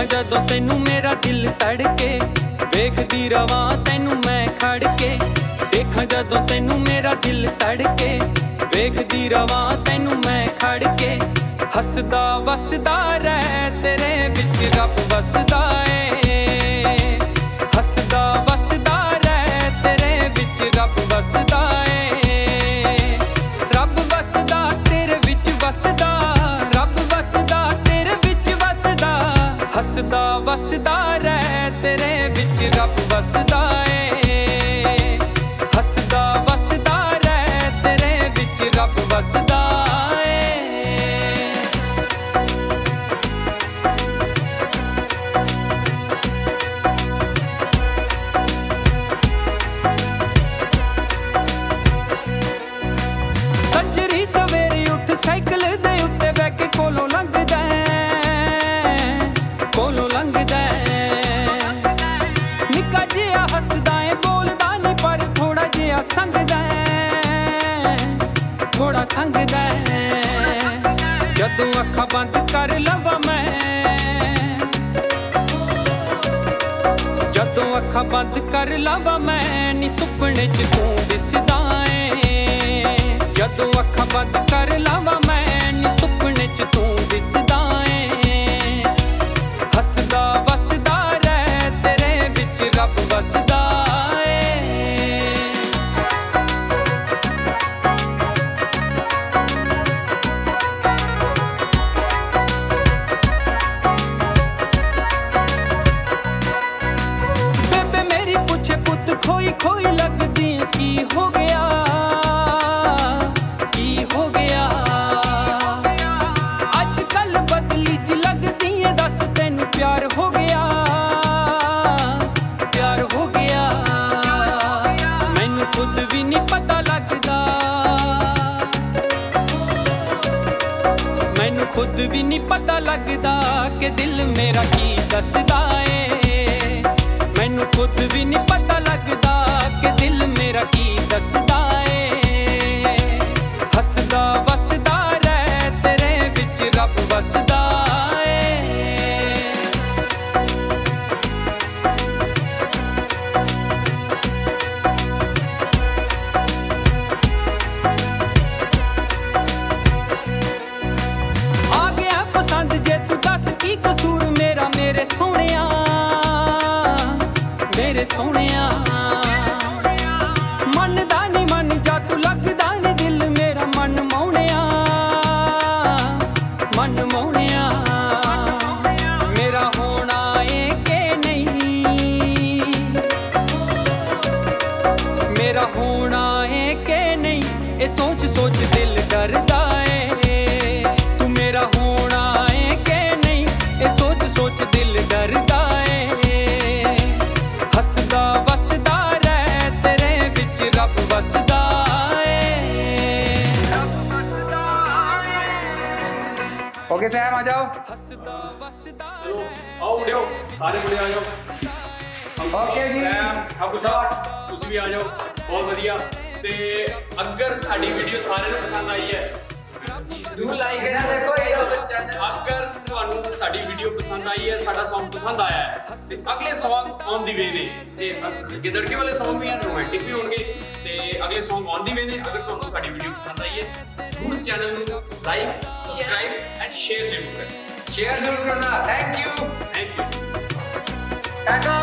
ਜਦੋਂ ਤੈਨੂੰ ਮੇਰਾ ਦਿਲ ਤੜਕੇ ਵੇਖਦੀ ਰਵਾਂ ਤੈਨੂੰ ਮੈਂ ਖੜ ਕੇ ਦੇਖਾਂ ਜਦੋਂ ਤੈਨੂੰ ਮੇਰਾ ਦਿਲ ਤੜਕੇ ਵੇਖਦੀ ਰਵਾਂ ਤੈਨੂੰ ਮੈਂ ਖੜ ਕੇ ਹੱਸਦਾ ਵਸਦਾ ਰਹਿ ਤੇਰੇ ਵਿੱਚ, ਰੱਬ ਵਸਦਾ ਤੇਰੇ ਵਿੱਚ ਰੱਬ ਵਸਦਾ। ਸੰਗਦਾ ਜਦੋਂ ਅੱਖਾਂ ਬੰਦ ਕਰ ਲਵਾਂ ਮੈਂ। ਜਦੋਂ ਅੱਖਾਂ ਬੰਦ ਕਰ ਲਵਾਂ ਮੈਂ, ਨੀ ਸੁਪਨੇ ਚ ਤੂੰ ਦਿਸਦਾ ਏ। ਜਦੋਂ ਅੱਖਾਂ ਬੰਦ ਖੋਈ ਖੋਈ ਲੱਗਦੀ ਕੀ ਹੋ ਗਿਆ? ਕੀ ਹੋ ਗਿਆ? ਅੱਜ ਕੱਲ ਬਦਲੀ ਜੀ ਲੱਗਦੀ ਏ ਦੱਸ ਤੈਨੂੰ ਪਿਆਰ ਹੋ ਗਿਆ? ਪਿਆਰ ਹੋ ਗਿਆ? ਮੈਨੂੰ ਖੁਦ ਵੀ ਨਹੀਂ ਪਤਾ ਲੱਗਦਾ। ਮੈਨੂੰ ਖੁਦ ਵੀ ਨਹੀਂ ਪਤਾ ਲੱਗਦਾ ਕਿ ਦਿਲ ਮੇਰਾ ਕੀ ਦੱਸਦਾ ਏ। ਮੈਨੂੰ ਖੁਦ ਵੀ ਨਹੀਂ ਪਤਾ ਲੱਗਦਾ ਕਿ ਦਿਲ ਮੇਰਾ ਕੀ ਦੱਸਦਾ ਏ? ਹੱਸਦਾ ਵਸਦਾ ਰਹਿ ਤੇਰੇ ਵਿੱਚ ਰੱਬ ਵਸਦਾ ਆ ਗਿਆ ਪਸੰਦ ਜੇ ਦੱਸ ਕੀ ਕਸੂਰ ਮੇਰਾ ਮੇਰੇ ਸੋਹਣਿਆ ਮੇਰੇ ਸੋਹਣਿਆ। ਮਨ ਮੌਣਿਆ ओके सैम आ जाओ ਹੱਸਦਾ ਵਸਦਾ ਚਲੋ ਆਓ ਮੁੰਡਿਓ ਸਾਰੇ ਮੁੰਡੇ ਆ ਜਾਓ Okay ਜੀ। ਸੈਮ ਅਬੂ ਸਾਹਿਬ ਤੁਸੀਂ ਵੀ ਆ ਜਾਓ ਬਹੁਤ ਵਧੀਆ ਤੇ ਅਗਰ ਸਾਡੀ ਵੀਡੀਓ ਸਾਰਿਆਂ ਨੂੰ ਪਸੰਦ ਆਈ ਹੈ ਡੂ ਲਾਈਕ ਐਂਡ ਦੇਖੋ ਇਹ ਲੋ ਚੈਨਲ ਅਗਰ ਤੁਹਾਨੂੰ ਸਾਡੀ ਵੀਡੀਓ ਪਸੰਦ ਆਈ ਹੈ ਸਾਡਾ Song ਪਸੰਦ ਆਇਆ ਹੈ। ਤੇ ਅਗਲੇ Song ਔਨ ਦੀ ਵੇ ਨੇ। ਤੇ ਗਿੱਦੜਕੇ ਵਾਲੇ Song ਵੀ ਰੋਮਾਂਟਿਕ ਵੀ ਹੋਣਗੇ। ਤੇ ਅਗਲੇ Song ਔਨ ਦੀ ਵੇ ਨੇ। ਅਗਰ ਤੁਹਾਨੂੰ ਸਾਡੀ ਵੀਡੀਓ ਪਸੰਦ ਆਈ ਹੈ ਜ਼ਰੂਰ ਚੈਨਲ ਨੂੰ ਲਾਈਕ ਸਬਸਕ੍ਰਾਈਬ ਐਂਡ ਸ਼ੇਅਰ ਜ਼ਰੂਰ ਕਰਨਾ। Thank you thank you tata